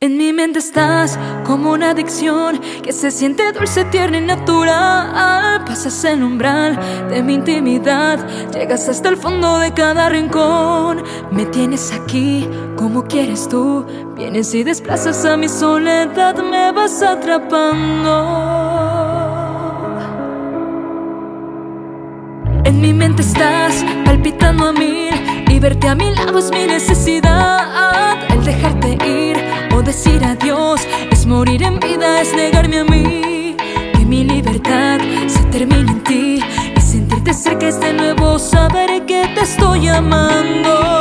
En mi mente estás como una adicción que se siente dulce, tierna y natural. Pasas el umbral de mi intimidad, llegas hasta el fondo de cada rincón. Me tienes aquí como quieres tú, vienes y desplazas a mi soledad, me vas atrapando. En mi mente estás palpitando a mí y verte a mi lado es mi necesidad. El dejarte ir decir adiós es morir en vida, es negarme a mí. Que mi libertad se termine en ti y sentirte cerca es de nuevo saber que te estoy amando.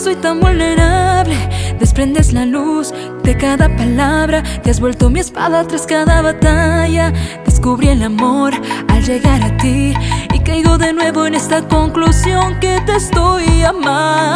Soy tan vulnerable. Desprendes la luz de cada palabra. Te has vuelto mi espada tras cada batalla. Descubrí el amor al llegar a ti. Y caigo de nuevo en esta conclusión que te estoy amando.